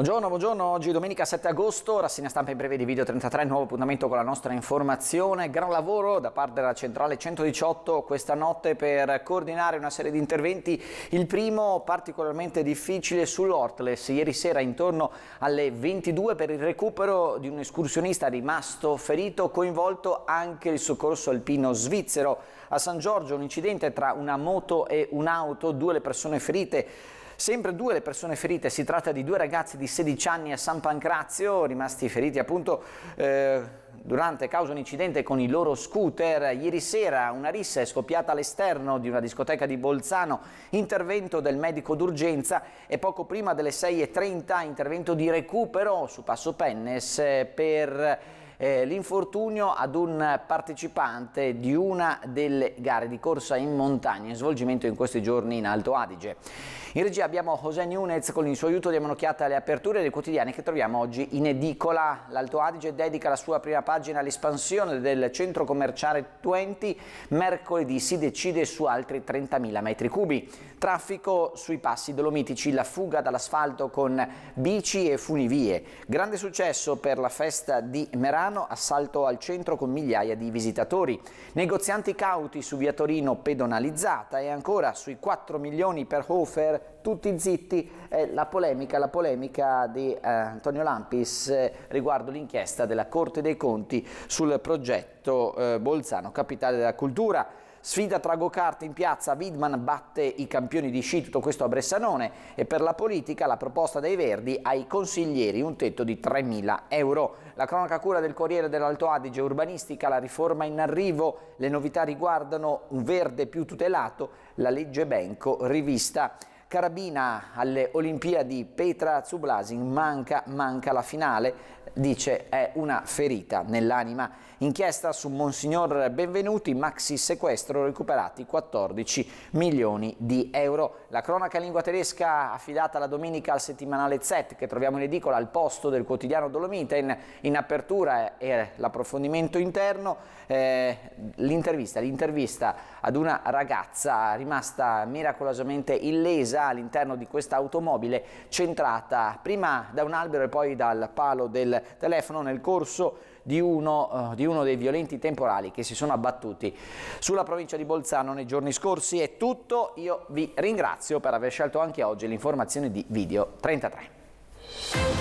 Buongiorno, buongiorno, oggi domenica 7 agosto, rassegna stampa in breve di Video 33, nuovo appuntamento con la nostra informazione, gran lavoro da parte della centrale 118 questa notte per coordinare una serie di interventi, il primo particolarmente difficile sull'Ortles, ieri sera intorno alle 22 per il recupero di un escursionista rimasto ferito, coinvolto anche il soccorso alpino svizzero. A San Giorgio un incidente tra una moto e un'auto, due le persone ferite, Sempre due le persone ferite, si tratta di due ragazzi di 16 anni a San Pancrazio, rimasti feriti appunto eh, durante causa un incidente con i loro scooter. Ieri sera una rissa è scoppiata all'esterno di una discoteca di Bolzano, intervento del medico d'urgenza e poco prima delle 6.30 intervento di recupero su Passo Pennes eh, per eh, l'infortunio ad un partecipante di una delle gare di corsa in montagna in svolgimento in questi giorni in Alto Adige. In regia abbiamo José Nunez con il suo aiuto diamo un'occhiata alle aperture dei quotidiani che troviamo oggi in edicola. L'Alto Adige dedica la sua prima pagina all'espansione del centro commerciale 20. Mercoledì si decide su altri 30.000 metri cubi. Traffico sui passi dolomitici, la fuga dall'asfalto con bici e funivie. Grande successo per la festa di Merano, assalto al centro con migliaia di visitatori. Negozianti cauti su via Torino pedonalizzata e ancora sui 4 milioni per Hofer tutti zitti, è la polemica, la polemica di eh, Antonio Lampis eh, riguardo l'inchiesta della Corte dei Conti sul progetto eh, Bolzano, capitale della cultura. Sfida tra go-kart in piazza, Widman batte i campioni di sci, tutto questo a Bressanone e per la politica la proposta dei Verdi ai consiglieri un tetto di 3.000 euro. La cronaca cura del Corriere dell'Alto Adige, urbanistica, la riforma in arrivo, le novità riguardano un verde più tutelato, la legge Benco rivista. Carabina alle Olimpiadi Petra Zublasin manca, manca la finale, dice è una ferita nell'anima. Inchiesta su Monsignor Benvenuti, maxi sequestro, recuperati 14 milioni di euro. La cronaca in lingua tedesca affidata la domenica al settimanale Z che troviamo in edicola al posto del quotidiano Dolomita in, in apertura e l'approfondimento interno, eh, l'intervista ad una ragazza rimasta miracolosamente illesa all'interno di questa automobile centrata prima da un albero e poi dal palo telefono nel corso di uno, uh, di uno dei violenti temporali che si sono abbattuti sulla provincia di Bolzano nei giorni scorsi. È tutto, io vi ringrazio per aver scelto anche oggi l'informazione di Video 33.